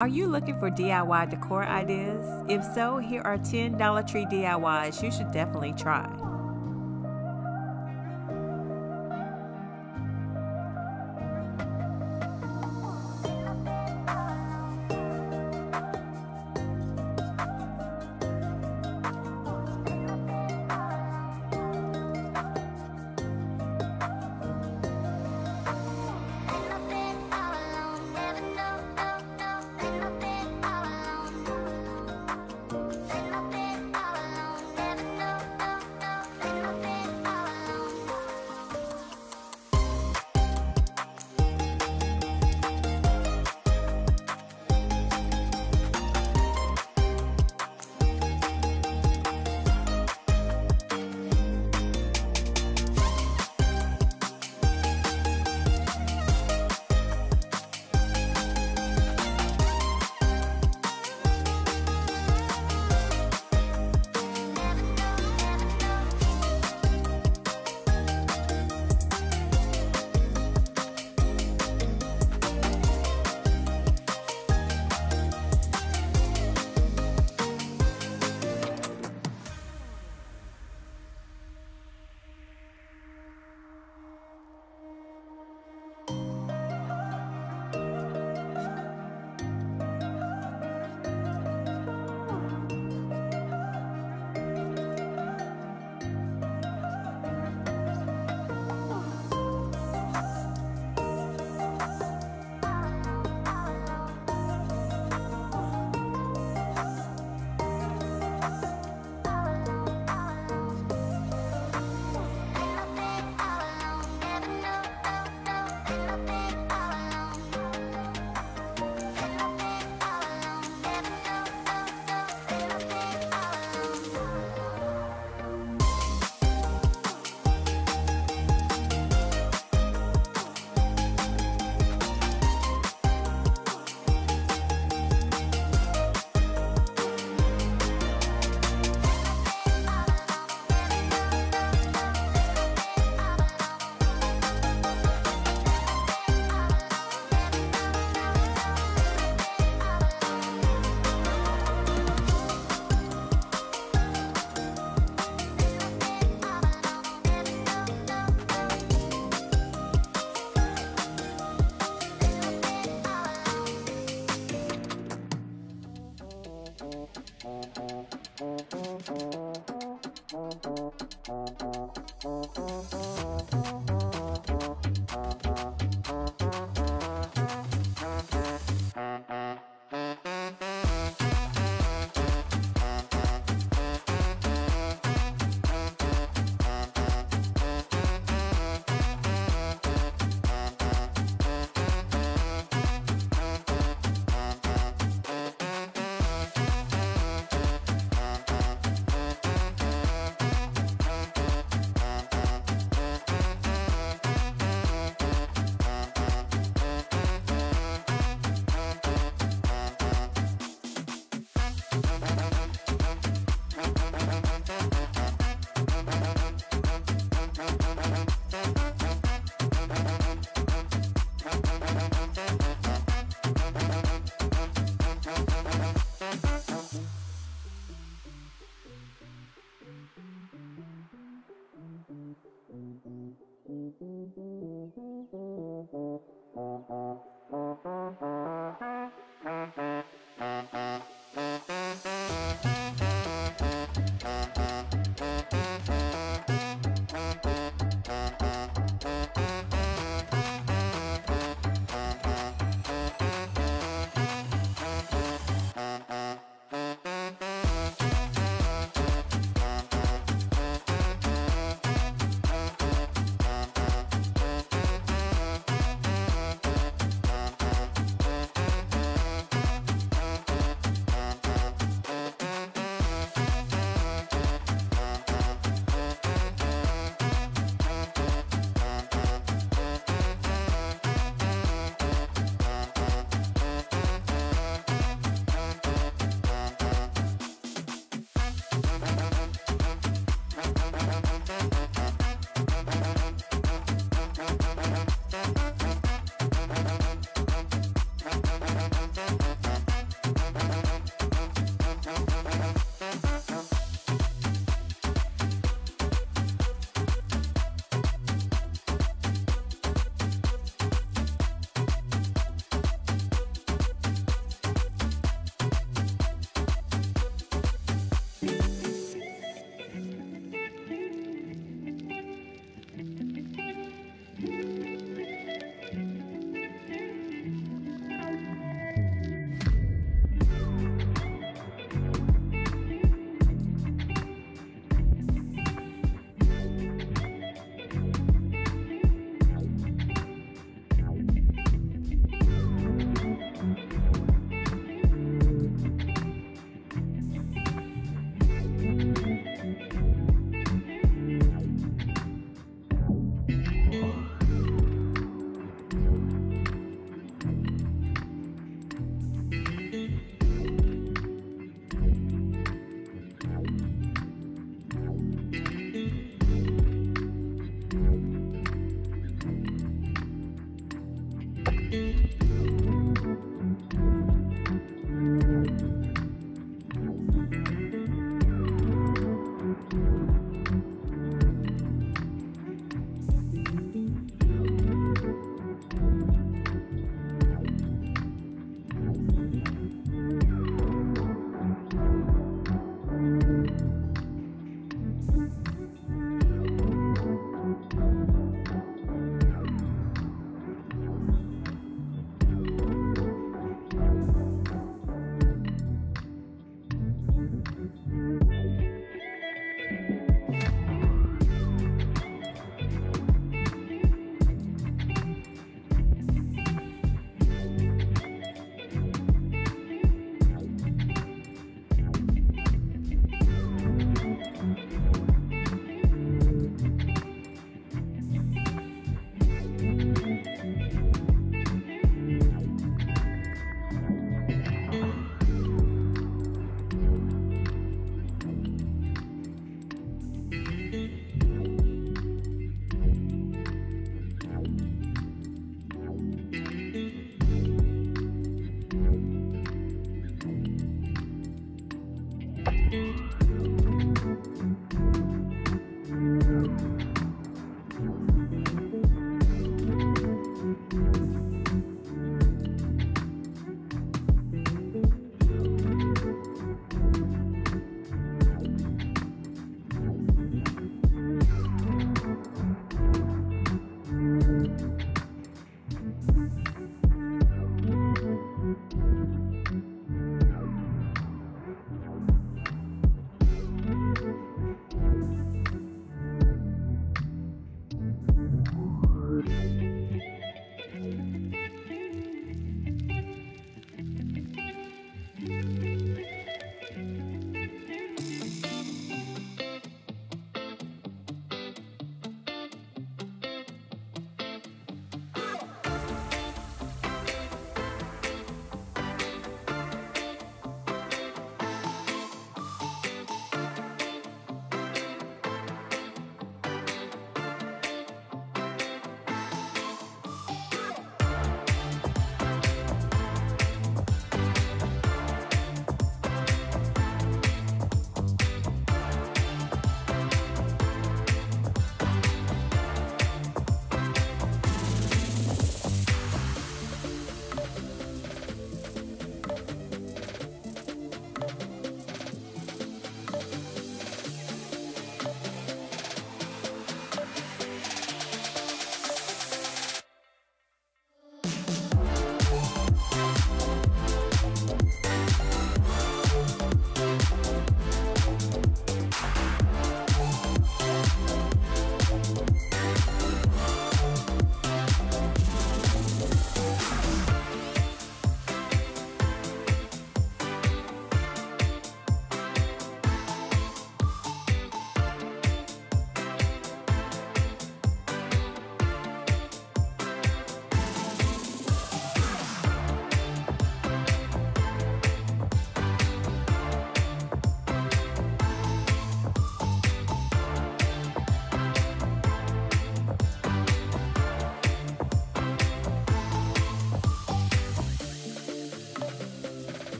Are you looking for DIY decor ideas? If so, here are 10 Dollar Tree DIYs you should definitely try.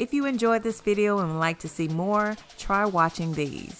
If you enjoyed this video and would like to see more, try watching these.